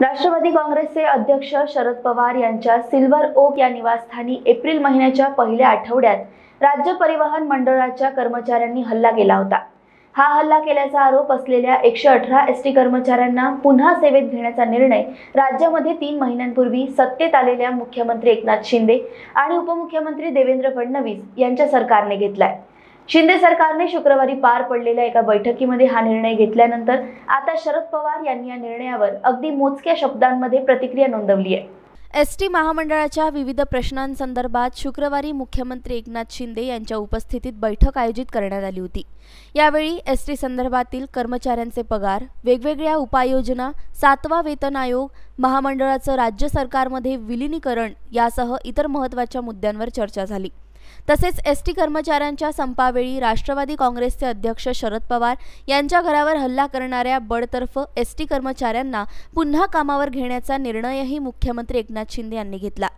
राष्ट्रवादी काँग्रेसचे अध्यक्ष शरद पवार यांच्या सिल्वर ओक या निवासस्थानी एप्रिल महिन्याच्या पहिल्या आठवड्यात राज्य परिवहन मंडळाच्या कर्मचाऱ्यांनी हल्ला केला होता. हा हल्ला केल्याचा आरोप असलेल्या एकशे अठरा एस टी कर्मचाऱ्यांना पुन्हा सेवेत घेण्याचा निर्णय राज्यामध्ये तीन महिन्यांपूर्वी सत्तेत आलेल्या मुख्यमंत्री एकनाथ शिंदे आणि उपमुख्यमंत्री देवेंद्र फडणवीस यांच्या सरकारने घेतलाय. शिंदे सरकारने शुक्रवारी पार पडलेल्या एका बैठकीमध्ये हा निर्णय घेतल्यानंतर आता शरद पवार यांनी या निर्णयावर अगदी मोजक्या शब्दांमध्ये प्रतिक्रिया नोंदवली आहे. एस टी महामंडळाच्या विविध प्रश्नांसंदर्भात शुक्रवारी मुख्यमंत्री एकनाथ शिंदे यांच्या उपस्थितीत बैठक आयोजित करण्यात आली होती. यावेळी एस टी संदर्भातील कर्मचाऱ्यांचे पगार वेगवेगळ्या उपाययोजना सातवा वेतन आयोग महामंडळाचं राज्य सरकारमध्ये विलिनीकरण यासह इतर महत्त्वाच्या मुद्द्यांवर चर्चा झाली. तसेच एस टी कर्मचाऱ्यांच्या संपावेळी राष्ट्रवादी काँग्रेसचे अध्यक्ष शरद पवार यांच्या घरावर हल्ला करणाऱ्या बडतर्फ एस टी कर्मचाऱ्यांना पुन्हा कामावर घेण्याचा निर्णयही मुख्यमंत्री एकनाथ शिंदे यांनी घेतला.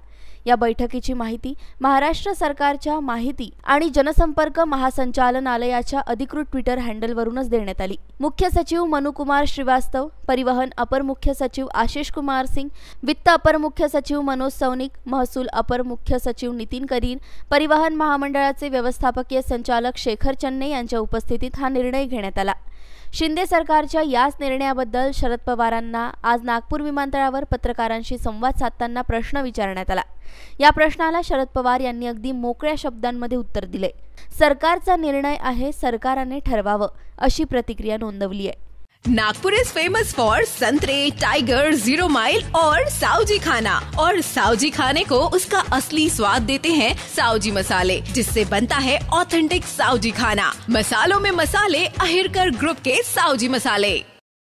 या बैठकीची माहिती महाराष्ट्र सरकारच्या माहिती आणि जनसंपर्क महासंचालनालयाच्या अधिकृत ट्विटर हँडलवरूनच देण्यात आली. मुख्य सचिव मनुकुमार श्रीवास्तव परिवहन अपर मुख्य सचिव आशिष कुमार सिंग वित्त अपर मुख्य सचिव मनोज सौनिक महसूल अपर मुख्य सचिव नितीन करीर परिवहन महामंडळाचे व्यवस्थापकीय संचालक शेखर चन्ने यांच्या उपस्थितीत हा निर्णय घेण्यात आला. शिंदे सरकारच्या याच निर्णयाबद्दल शरद पवारांना आज नागपूर विमानतळावर पत्रकारांशी संवाद साधताना प्रश्न विचारण्यात आला. या प्रश्नाला शरद पवार यांनी अगदी मोकळ्या शब्दांमध्ये उत्तर दिले. सरकारचा निर्णय आहे सरकाराने ठरवावं अशी प्रतिक्रिया नोंदवली आहे नागपुर इज़ फ़ेमस फॉर संतरे टाइगर ज़ीरो माइल और साउजी खाना। और साउजी खाने को उसका असली स्वाद देते हैं साउजी मसाले, जिससे बनता है ऑथेंटिक साउजी खाना। मसालों में मसाले अहिरकर ग्रुप के साउजी मसाले।